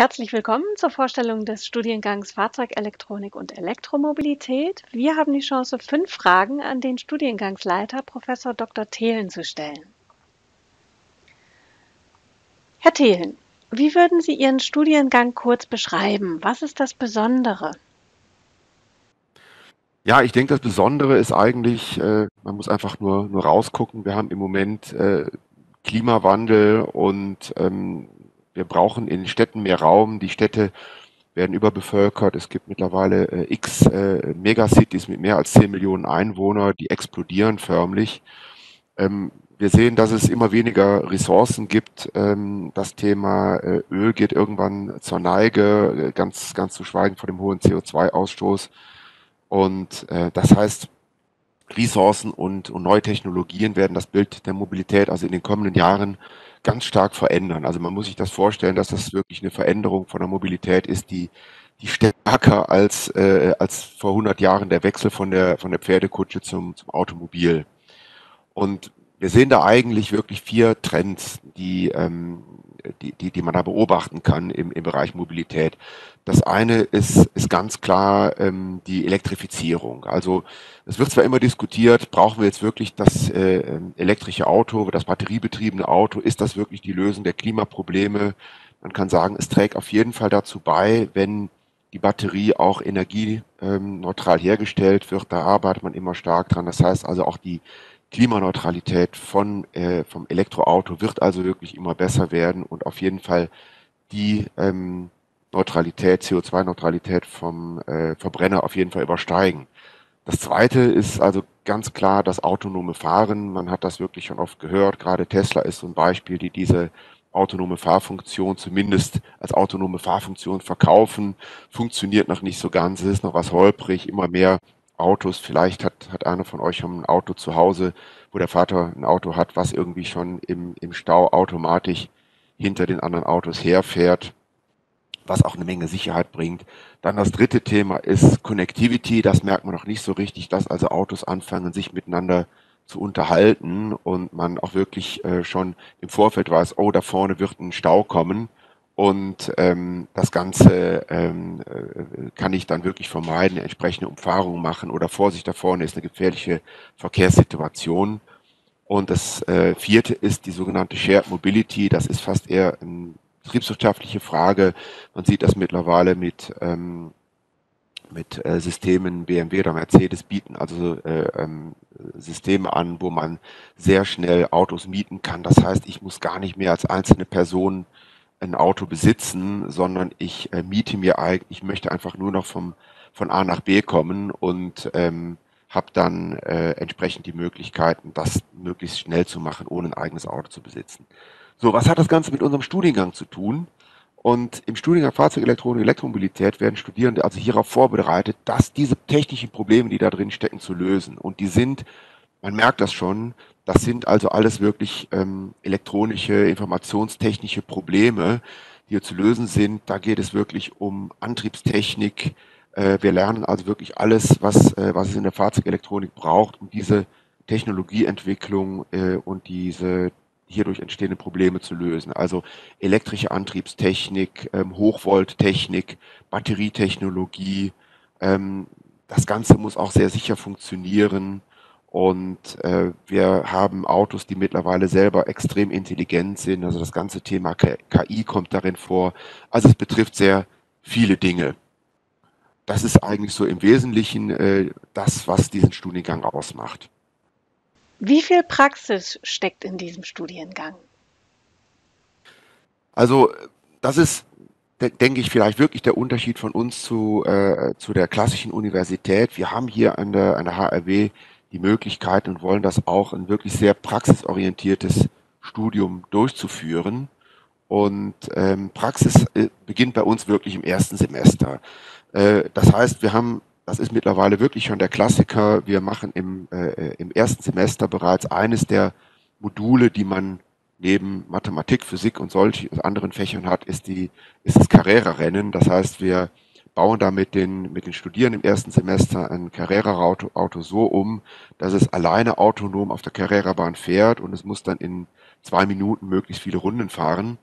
Herzlich willkommen zur Vorstellung des Studiengangs Fahrzeugelektronik und Elektromobilität. Wir haben die Chance, fünf Fragen an den Studiengangsleiter Prof. Dr. Thelen zu stellen. Herr Thelen, wie würden Sie Ihren Studiengang kurz beschreiben? Was ist das Besondere? Ja, ich denke, das Besondere ist eigentlich, äh, man muss einfach nur, nur rausgucken. Wir haben im Moment äh, Klimawandel und ähm, wir brauchen in Städten mehr Raum. Die Städte werden überbevölkert. Es gibt mittlerweile äh, x äh, Megacities mit mehr als 10 Millionen Einwohnern, die explodieren förmlich. Ähm, wir sehen, dass es immer weniger Ressourcen gibt. Ähm, das Thema äh, Öl geht irgendwann zur Neige, äh, ganz, ganz zu schweigen vor dem hohen CO2-Ausstoß. Und äh, das heißt, Ressourcen und, und neue Technologien werden das Bild der Mobilität also in den kommenden Jahren ganz stark verändern. Also man muss sich das vorstellen, dass das wirklich eine Veränderung von der Mobilität ist, die, die stärker als, äh, als vor 100 Jahren der Wechsel von der, von der Pferdekutsche zum, zum Automobil. Und wir sehen da eigentlich wirklich vier Trends, die, ähm, die, die, die man da beobachten kann im, im Bereich Mobilität. Das eine ist, ist ganz klar ähm, die Elektrifizierung. Also es wird zwar immer diskutiert, brauchen wir jetzt wirklich das äh, ähm, elektrische Auto, das batteriebetriebene Auto, ist das wirklich die Lösung der Klimaprobleme? Man kann sagen, es trägt auf jeden Fall dazu bei, wenn die Batterie auch energieneutral hergestellt wird. Da arbeitet man immer stark dran. Das heißt also auch die Klimaneutralität von, äh, vom Elektroauto wird also wirklich immer besser werden und auf jeden Fall die ähm, Neutralität, CO2-Neutralität vom äh, Verbrenner auf jeden Fall übersteigen. Das zweite ist also ganz klar das autonome Fahren. Man hat das wirklich schon oft gehört. Gerade Tesla ist so ein Beispiel, die diese autonome Fahrfunktion zumindest als autonome Fahrfunktion verkaufen. Funktioniert noch nicht so ganz, es ist noch was holprig, immer mehr Autos. Vielleicht hat, hat einer von euch schon ein Auto zu Hause, wo der Vater ein Auto hat, was irgendwie schon im, im Stau automatisch hinter den anderen Autos herfährt, was auch eine Menge Sicherheit bringt. Dann das dritte Thema ist Connectivity. Das merkt man noch nicht so richtig, dass also Autos anfangen, sich miteinander zu unterhalten und man auch wirklich äh, schon im Vorfeld weiß, oh, da vorne wird ein Stau kommen und ähm, das Ganze ähm, äh, kann ich dann wirklich vermeiden, entsprechende Umfahrungen machen oder Vorsicht da vorne ist eine gefährliche Verkehrssituation. Und das äh, vierte ist die sogenannte Shared Mobility. Das ist fast eher eine betriebswirtschaftliche Frage. Man sieht das mittlerweile mit, ähm, mit äh, Systemen, BMW oder Mercedes bieten also äh, ähm, Systeme an, wo man sehr schnell Autos mieten kann. Das heißt, ich muss gar nicht mehr als einzelne Person ein Auto besitzen, sondern ich äh, miete mir eigentlich, ich möchte einfach nur noch vom, von A nach B kommen und ähm, habe dann äh, entsprechend die Möglichkeiten, das möglichst schnell zu machen, ohne ein eigenes Auto zu besitzen. So, was hat das Ganze mit unserem Studiengang zu tun? Und im Studiengang Fahrzeugelektronik und Elektromobilität werden Studierende also hierauf vorbereitet, dass diese technischen Probleme, die da drin stecken, zu lösen. Und die sind, man merkt das schon, das sind also alles wirklich ähm, elektronische, informationstechnische Probleme, die hier zu lösen sind. Da geht es wirklich um Antriebstechnik. Äh, wir lernen also wirklich alles, was, äh, was es in der Fahrzeugelektronik braucht, um diese Technologieentwicklung äh, und diese hierdurch entstehenden Probleme zu lösen. Also elektrische Antriebstechnik, ähm, Hochvolttechnik, Batterietechnologie. Ähm, das Ganze muss auch sehr sicher funktionieren. Und äh, wir haben Autos, die mittlerweile selber extrem intelligent sind. Also das ganze Thema KI kommt darin vor. Also es betrifft sehr viele Dinge. Das ist eigentlich so im Wesentlichen äh, das, was diesen Studiengang ausmacht. Wie viel Praxis steckt in diesem Studiengang? Also das ist, denke ich, vielleicht wirklich der Unterschied von uns zu, äh, zu der klassischen Universität. Wir haben hier an der, an der HRW die Möglichkeit und wollen das auch ein wirklich sehr praxisorientiertes Studium durchzuführen. Und ähm, Praxis äh, beginnt bei uns wirklich im ersten Semester. Äh, das heißt, wir haben, das ist mittlerweile wirklich schon der Klassiker, wir machen im, äh, im ersten Semester bereits eines der Module, die man neben Mathematik, Physik und solchen anderen Fächern hat, ist die, ist das Carrera-Rennen. Das heißt, wir bauen da mit den, mit den Studierenden im ersten Semester ein Carrera-Auto Auto so um, dass es alleine autonom auf der Carrera-Bahn fährt und es muss dann in zwei Minuten möglichst viele Runden fahren.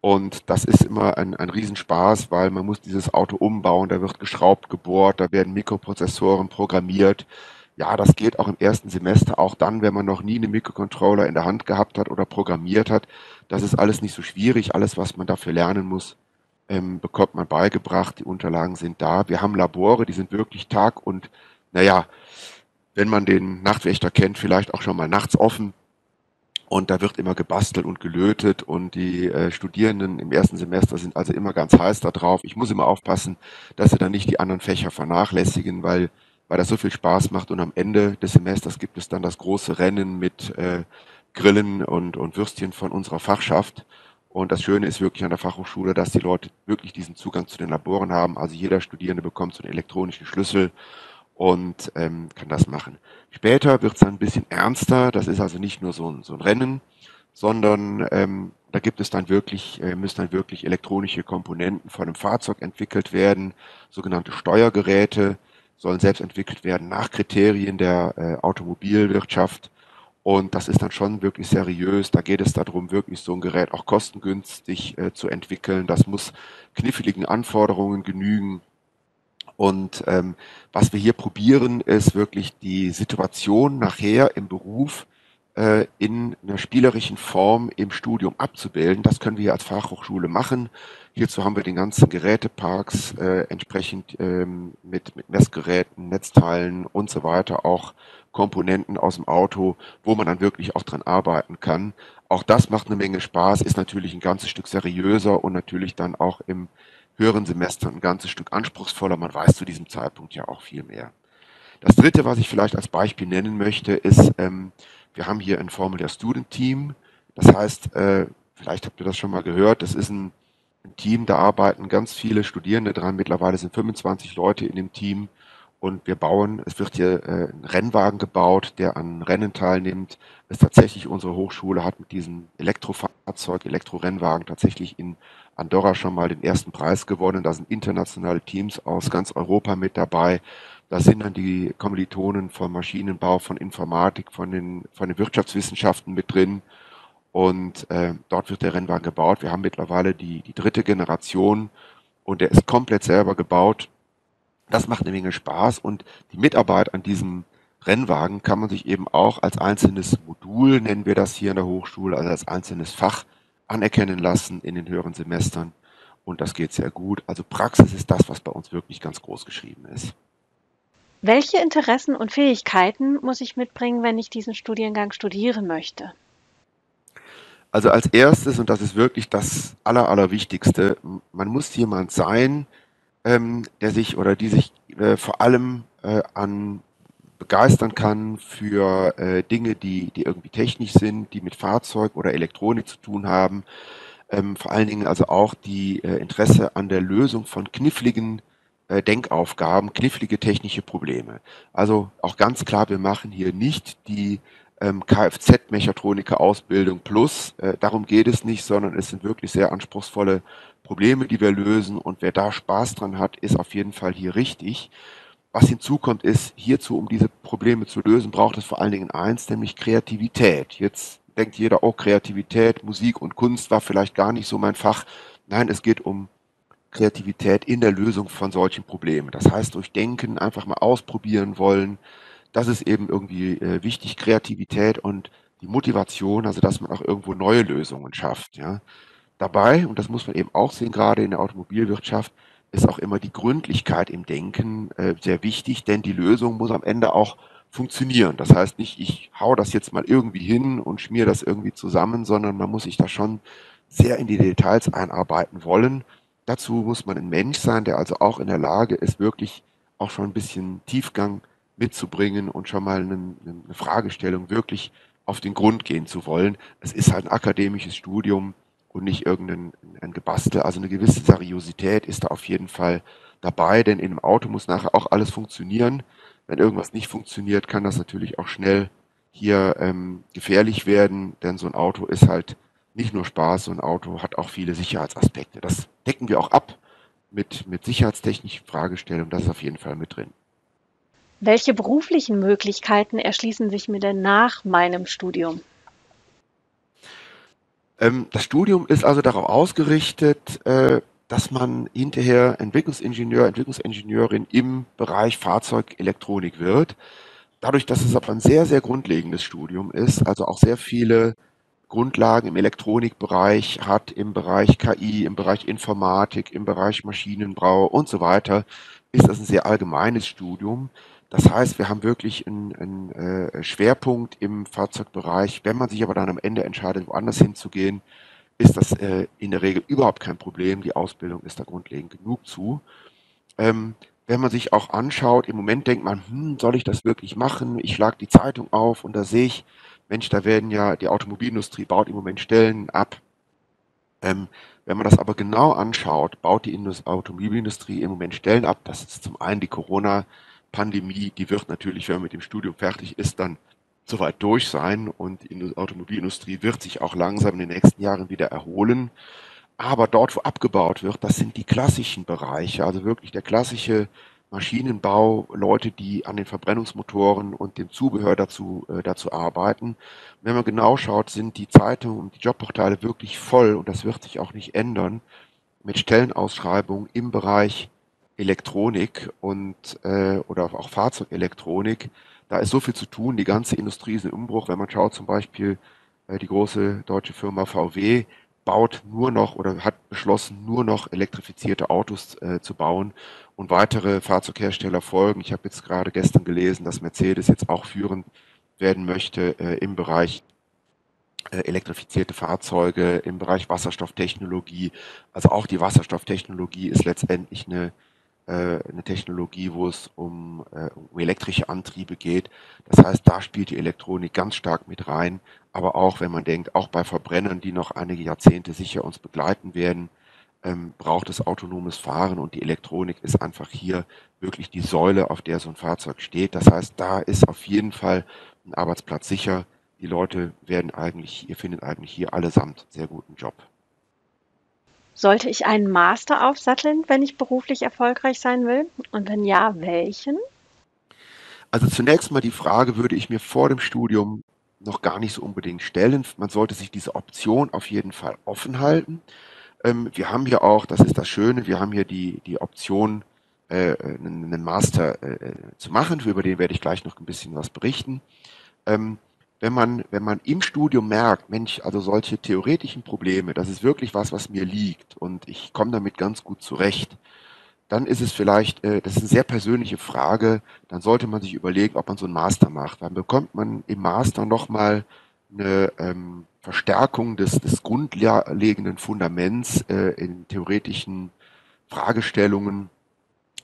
Und das ist immer ein, ein Riesenspaß, weil man muss dieses Auto umbauen, da wird geschraubt, gebohrt, da werden Mikroprozessoren programmiert. Ja, das geht auch im ersten Semester, auch dann, wenn man noch nie einen Mikrocontroller in der Hand gehabt hat oder programmiert hat. Das ist alles nicht so schwierig. Alles, was man dafür lernen muss, ähm, bekommt man beigebracht. Die Unterlagen sind da. Wir haben Labore, die sind wirklich Tag und, naja, wenn man den Nachtwächter kennt, vielleicht auch schon mal nachts offen. Und da wird immer gebastelt und gelötet und die äh, Studierenden im ersten Semester sind also immer ganz heiß da drauf. Ich muss immer aufpassen, dass sie dann nicht die anderen Fächer vernachlässigen, weil, weil das so viel Spaß macht und am Ende des Semesters gibt es dann das große Rennen mit äh, Grillen und, und Würstchen von unserer Fachschaft. Und das Schöne ist wirklich an der Fachhochschule, dass die Leute wirklich diesen Zugang zu den Laboren haben. Also jeder Studierende bekommt so einen elektronischen Schlüssel und ähm, kann das machen. Später wird es dann ein bisschen ernster. Das ist also nicht nur so ein, so ein Rennen, sondern ähm, da gibt es dann wirklich, äh, müssen dann wirklich elektronische Komponenten von einem Fahrzeug entwickelt werden. Sogenannte Steuergeräte sollen selbst entwickelt werden nach Kriterien der äh, Automobilwirtschaft. Und das ist dann schon wirklich seriös. Da geht es darum, wirklich so ein Gerät auch kostengünstig äh, zu entwickeln. Das muss kniffligen Anforderungen genügen. Und ähm, was wir hier probieren, ist wirklich die Situation nachher im Beruf äh, in einer spielerischen Form im Studium abzubilden. Das können wir hier als Fachhochschule machen. Hierzu haben wir den ganzen Geräteparks äh, entsprechend ähm, mit, mit Messgeräten, Netzteilen und so weiter, auch Komponenten aus dem Auto, wo man dann wirklich auch dran arbeiten kann. Auch das macht eine Menge Spaß, ist natürlich ein ganzes Stück seriöser und natürlich dann auch im höheren Semestern ein ganzes Stück anspruchsvoller. Man weiß zu diesem Zeitpunkt ja auch viel mehr. Das dritte, was ich vielleicht als Beispiel nennen möchte, ist, ähm, wir haben hier ein Formula Student Team. Das heißt, äh, vielleicht habt ihr das schon mal gehört, das ist ein, ein Team, da arbeiten ganz viele Studierende dran. Mittlerweile sind 25 Leute in dem Team und wir bauen, es wird hier äh, ein Rennwagen gebaut, der an Rennen teilnimmt. Es tatsächlich unsere Hochschule hat mit diesem Elektrofahrzeug, Elektrorennwagen tatsächlich in Andorra schon mal den ersten Preis gewonnen. Da sind internationale Teams aus ganz Europa mit dabei. Da sind dann die Kommilitonen vom Maschinenbau, von Informatik, von den, von den Wirtschaftswissenschaften mit drin. Und äh, dort wird der Rennwagen gebaut. Wir haben mittlerweile die, die dritte Generation und der ist komplett selber gebaut. Das macht eine Menge Spaß und die Mitarbeit an diesem Rennwagen kann man sich eben auch als einzelnes Modul, nennen wir das hier in der Hochschule, also als einzelnes Fach anerkennen lassen in den höheren Semestern. Und das geht sehr gut. Also Praxis ist das, was bei uns wirklich ganz groß geschrieben ist. Welche Interessen und Fähigkeiten muss ich mitbringen, wenn ich diesen Studiengang studieren möchte? Also als erstes, und das ist wirklich das Aller, Allerwichtigste, man muss jemand sein, ähm, der sich oder die sich äh, vor allem äh, an begeistern kann für äh, Dinge, die, die irgendwie technisch sind, die mit Fahrzeug oder Elektronik zu tun haben. Ähm, vor allen Dingen also auch die äh, Interesse an der Lösung von kniffligen äh, Denkaufgaben, knifflige technische Probleme. Also auch ganz klar, wir machen hier nicht die ähm, Kfz-Mechatroniker-Ausbildung plus. Äh, darum geht es nicht, sondern es sind wirklich sehr anspruchsvolle Probleme, die wir lösen. Und wer da Spaß dran hat, ist auf jeden Fall hier richtig. Was hinzukommt, ist, hierzu, um diese Probleme zu lösen, braucht es vor allen Dingen eins, nämlich Kreativität. Jetzt denkt jeder, oh, Kreativität, Musik und Kunst war vielleicht gar nicht so mein Fach. Nein, es geht um Kreativität in der Lösung von solchen Problemen. Das heißt, durch Denken einfach mal ausprobieren wollen. Das ist eben irgendwie äh, wichtig, Kreativität und die Motivation, also dass man auch irgendwo neue Lösungen schafft. Ja. Dabei, und das muss man eben auch sehen, gerade in der Automobilwirtschaft, ist auch immer die Gründlichkeit im Denken äh, sehr wichtig, denn die Lösung muss am Ende auch funktionieren. Das heißt nicht, ich hau das jetzt mal irgendwie hin und schmier das irgendwie zusammen, sondern man muss sich da schon sehr in die Details einarbeiten wollen. Dazu muss man ein Mensch sein, der also auch in der Lage ist, wirklich auch schon ein bisschen Tiefgang mitzubringen und schon mal eine, eine Fragestellung wirklich auf den Grund gehen zu wollen. Es ist halt ein akademisches Studium und nicht irgendein ein Gebastel. Also eine gewisse Seriosität ist da auf jeden Fall dabei, denn in einem Auto muss nachher auch alles funktionieren. Wenn irgendwas nicht funktioniert, kann das natürlich auch schnell hier ähm, gefährlich werden, denn so ein Auto ist halt nicht nur Spaß, so ein Auto hat auch viele Sicherheitsaspekte. Das decken wir auch ab mit, mit sicherheitstechnischen Fragestellungen, das ist auf jeden Fall mit drin. Welche beruflichen Möglichkeiten erschließen sich mir denn nach meinem Studium? Ähm, das Studium ist also darauf ausgerichtet, äh, dass man hinterher Entwicklungsingenieur, Entwicklungsingenieurin im Bereich Fahrzeugelektronik wird. Dadurch, dass es aber ein sehr, sehr grundlegendes Studium ist, also auch sehr viele Grundlagen im Elektronikbereich hat, im Bereich KI, im Bereich Informatik, im Bereich Maschinenbau und so weiter, ist das ein sehr allgemeines Studium. Das heißt, wir haben wirklich einen, einen äh, Schwerpunkt im Fahrzeugbereich. Wenn man sich aber dann am Ende entscheidet, woanders hinzugehen, ist das äh, in der Regel überhaupt kein Problem. Die Ausbildung ist da grundlegend genug zu. Ähm, wenn man sich auch anschaut, im Moment denkt man, hm, soll ich das wirklich machen? Ich schlage die Zeitung auf und da sehe ich, Mensch, da werden ja, die Automobilindustrie baut im Moment Stellen ab. Ähm, wenn man das aber genau anschaut, baut die Indus Automobilindustrie im Moment Stellen ab. Das ist zum einen die Corona- Pandemie, die wird natürlich, wenn man mit dem Studium fertig ist, dann soweit durch sein und die Automobilindustrie wird sich auch langsam in den nächsten Jahren wieder erholen. Aber dort, wo abgebaut wird, das sind die klassischen Bereiche, also wirklich der klassische Maschinenbau, Leute, die an den Verbrennungsmotoren und dem Zubehör dazu, äh, dazu arbeiten. Wenn man genau schaut, sind die Zeitungen und die Jobportale wirklich voll und das wird sich auch nicht ändern mit Stellenausschreibungen im Bereich Elektronik und äh, oder auch Fahrzeugelektronik. Da ist so viel zu tun. Die ganze Industrie ist im Umbruch. Wenn man schaut, zum Beispiel äh, die große deutsche Firma VW baut nur noch oder hat beschlossen, nur noch elektrifizierte Autos äh, zu bauen und weitere Fahrzeughersteller folgen. Ich habe jetzt gerade gestern gelesen, dass Mercedes jetzt auch führend werden möchte äh, im Bereich äh, elektrifizierte Fahrzeuge, im Bereich Wasserstofftechnologie. Also auch die Wasserstofftechnologie ist letztendlich eine eine Technologie, wo es um, äh, um elektrische Antriebe geht. Das heißt, da spielt die Elektronik ganz stark mit rein. Aber auch, wenn man denkt, auch bei Verbrennern, die noch einige Jahrzehnte sicher uns begleiten werden, ähm, braucht es autonomes Fahren und die Elektronik ist einfach hier wirklich die Säule, auf der so ein Fahrzeug steht. Das heißt, da ist auf jeden Fall ein Arbeitsplatz sicher. Die Leute werden eigentlich, ihr findet eigentlich hier allesamt sehr guten Job. Sollte ich einen Master aufsatteln, wenn ich beruflich erfolgreich sein will? Und wenn ja, welchen? Also zunächst mal die Frage würde ich mir vor dem Studium noch gar nicht so unbedingt stellen. Man sollte sich diese Option auf jeden Fall offen halten. Ähm, wir haben hier auch, das ist das Schöne, wir haben hier die, die Option, äh, einen Master äh, zu machen. Über den werde ich gleich noch ein bisschen was berichten. Wenn man, wenn man im Studium merkt, Mensch, also solche theoretischen Probleme, das ist wirklich was, was mir liegt und ich komme damit ganz gut zurecht, dann ist es vielleicht, äh, das ist eine sehr persönliche Frage, dann sollte man sich überlegen, ob man so einen Master macht. Dann bekommt man im Master nochmal eine ähm, Verstärkung des, des grundlegenden Fundaments äh, in theoretischen Fragestellungen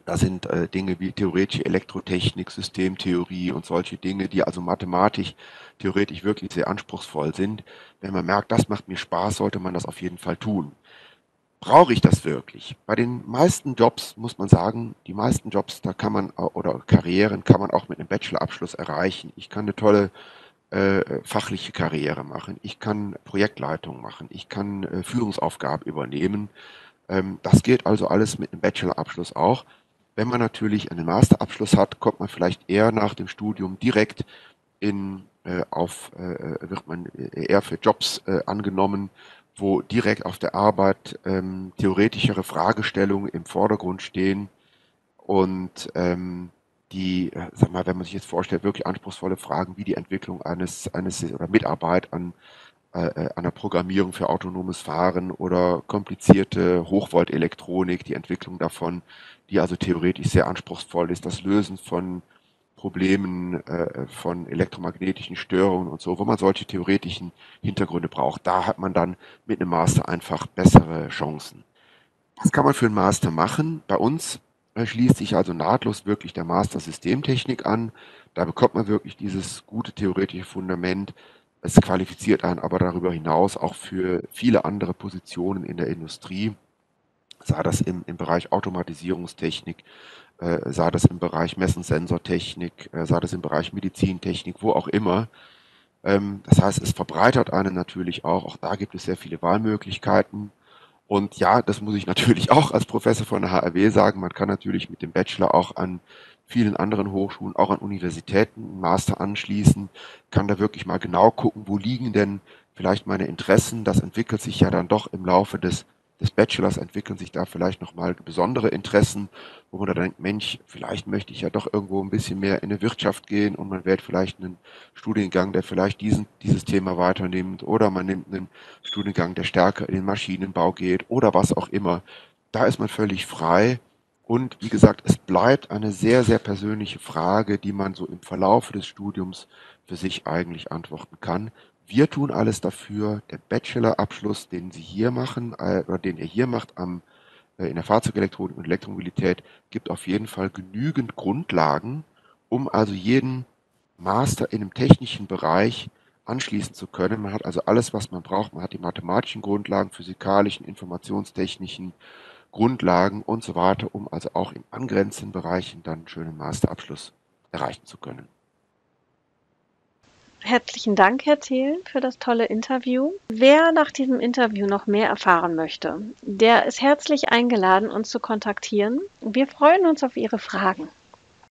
da sind äh, Dinge wie theoretische Elektrotechnik, Systemtheorie und solche Dinge, die also mathematisch, theoretisch wirklich sehr anspruchsvoll sind. Wenn man merkt, das macht mir Spaß, sollte man das auf jeden Fall tun. Brauche ich das wirklich? Bei den meisten Jobs muss man sagen, die meisten Jobs, da kann man oder Karrieren kann man auch mit einem Bachelorabschluss erreichen. Ich kann eine tolle äh, fachliche Karriere machen. Ich kann Projektleitung machen. Ich kann äh, Führungsaufgaben übernehmen. Ähm, das geht also alles mit einem Bachelorabschluss auch. Wenn man natürlich einen Masterabschluss hat, kommt man vielleicht eher nach dem Studium direkt in, äh, auf, äh, wird man eher für Jobs äh, angenommen, wo direkt auf der Arbeit ähm, theoretischere Fragestellungen im Vordergrund stehen und ähm, die, äh, sag mal, wenn man sich jetzt vorstellt, wirklich anspruchsvolle Fragen wie die Entwicklung eines, eines oder Mitarbeit an äh, äh, an der Programmierung für autonomes Fahren oder komplizierte Hochvoltelektronik, die Entwicklung davon, die also theoretisch sehr anspruchsvoll ist, das Lösen von Problemen äh, von elektromagnetischen Störungen und so, wo man solche theoretischen Hintergründe braucht. Da hat man dann mit einem Master einfach bessere Chancen. Was kann man für einen Master machen? Bei uns schließt sich also nahtlos wirklich der Master Systemtechnik an. Da bekommt man wirklich dieses gute theoretische Fundament. Es qualifiziert einen aber darüber hinaus auch für viele andere Positionen in der Industrie sei das im, im Bereich Automatisierungstechnik, äh, sei das im Bereich Messensensortechnik, äh, sei das im Bereich Medizintechnik, wo auch immer. Ähm, das heißt, es verbreitert einen natürlich auch, auch da gibt es sehr viele Wahlmöglichkeiten. Und ja, das muss ich natürlich auch als Professor von der HRW sagen. Man kann natürlich mit dem Bachelor auch an vielen anderen Hochschulen, auch an Universitäten einen Master anschließen, kann da wirklich mal genau gucken, wo liegen denn vielleicht meine Interessen. Das entwickelt sich ja dann doch im Laufe des des Bachelors entwickeln sich da vielleicht nochmal besondere Interessen, wo man da denkt, Mensch, vielleicht möchte ich ja doch irgendwo ein bisschen mehr in die Wirtschaft gehen und man wählt vielleicht einen Studiengang, der vielleicht diesen, dieses Thema weiternimmt oder man nimmt einen Studiengang, der stärker in den Maschinenbau geht oder was auch immer. Da ist man völlig frei. Und wie gesagt, es bleibt eine sehr, sehr persönliche Frage, die man so im Verlauf des Studiums für sich eigentlich antworten kann. Wir tun alles dafür. Der Bachelorabschluss, den Sie hier machen, äh, oder den ihr hier macht am, äh, in der Fahrzeugelektronik und Elektromobilität, gibt auf jeden Fall genügend Grundlagen, um also jeden Master in einem technischen Bereich anschließen zu können. Man hat also alles, was man braucht. Man hat die mathematischen Grundlagen, physikalischen, informationstechnischen Grundlagen und so weiter, um also auch in angrenzenden Bereichen dann einen schönen Masterabschluss erreichen zu können. Herzlichen Dank, Herr Thelen, für das tolle Interview. Wer nach diesem Interview noch mehr erfahren möchte, der ist herzlich eingeladen, uns zu kontaktieren. Wir freuen uns auf Ihre Fragen.